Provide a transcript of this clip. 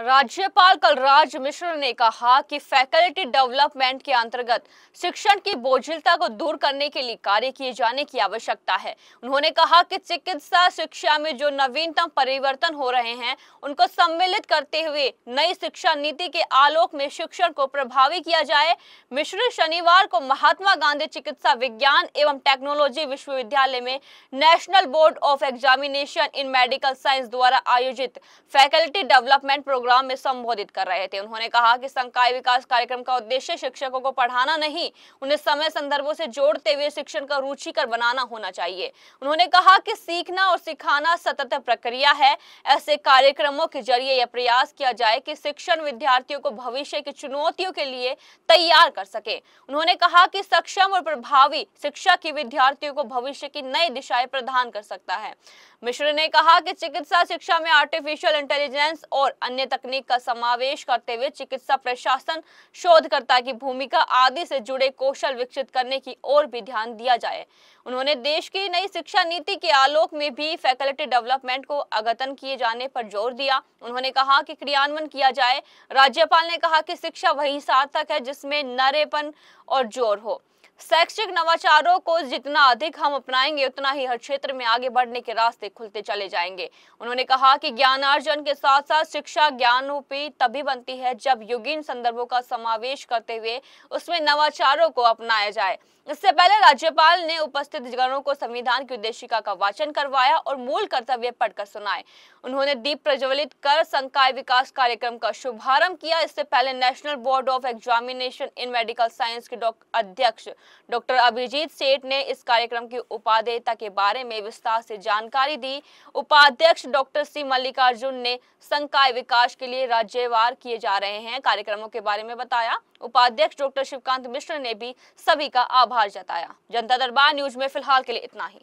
राज्यपाल कलराज मिश्र ने कहा कि फैकल्टी डेवलपमेंट के अंतर्गत शिक्षण की बोझिलता को दूर करने के लिए कार्य किए जाने की आवश्यकता है। उन्होंने कहा कि चिकित्सा शिक्षा में जो नवीनतम परिवर्तन हो रहे हैं, उनको सम्मिलित करते हुए नई शिक्षा नीति के आलोक में शिक्षण को प्रभावी किया जाए। मिश्र शनिवार को महात्मा गांधी चिकित्सा विज्ञान एवं टेक्नोलॉजी विश्वविद्यालय में national board of examination in medical science द्वारा आयोजित फैकल्टी डेवलपमेंट प्रोग्राम प्रोग्राम में संबोधित कर रहे थे। उन्होंने कहा कि संकाय विकास कार्यक्रम का उद्देश्य शिक्षकों को पढ़ाना नहीं, उन्हें समय संदर्भों से जोड़ते हुए शिक्षण का रुचिकर बनाना होना चाहिए। उन्होंने कहा कि सीखना और सिखाना सतत प्रक्रिया है। ऐसे कार्यक्रमों के ज़रिए यह प्रयास किया जाए कि शिक्षण विद्यार्थियों को भविष्य की चुनौतियों के लिए तैयार कर सके। उन्होंने कहा कि सक्षम और प्रभावी शिक्षा की विद्यार्थियों को भविष्य की नई दिशाएँ प्रदान कर सकता है। मिश्र ने कहा कि चिकित्सा शिक्षा में आर्टिफिशियल इंटेलिजेंस और अन्य तकनीक का समावेश करते हुए चिकित्सा प्रशासन शोधकर्ता की भूमिका आदि से जुड़े कौशल विकसित करने की ओर भी ध्यान दिया जाए। उन्होंने देश की नई शिक्षा नीति के आलोक में भी फैकल्टी डेवलपमेंट को अगतन किए जाने पर ज़ोर दिया। उन्होंने कहा कि क्रियान्वयन किया जाए। राज्यपाल ने कहा कि शिक्षा वही सार्थक है जिसमें नरेपन और ज़ोर हो। शैक्षिक नवाचारों को जितना अधिक हम अपनाएँगे, उतना ही हर क्षेत्र में आगे बढ़ने के रास्ते खुलते चले जाएँगे। उन्होंने कहा कि ज्ञानार्जन के साथ साथ शिक्षा ज्ञान रूपी तभी बनती है जब युगीन संदर्भों का समावेश करते हुए उसमें नवाचारों को अपनाया जाए। इससे पहले राज्यपाल ने उपस्थित जनों को संविधान की उद्देशिका का वाचन करवाया और मूल कर्तव्य पढ़कर सुनाए। उन्होंने दीप प्रज्वलित कर संकाय विकास कार्यक्रम का शुभारंभ किया। इससे पहले national board of examination in medical science के अध्यक्ष डॉक्टर अभिजीत सेठ ने इस कार्यक्रम की उपादेयता के बारे में विस्तार से जानकारी दी। उपाध्यक्ष डॉक्टर सी मल्लिकार्जुन ने संकाय विकास के लिए राज्यवार किए जा रहे हैं। कार्यक्रमों के बारे में बताया। उपाध्यक्ष डॉक्टर शिवकांत मिश्र ने भी सभी का आभार जताया। जनता दरबार न्यूज़ में फ़िलहाल के लिए इतना ही।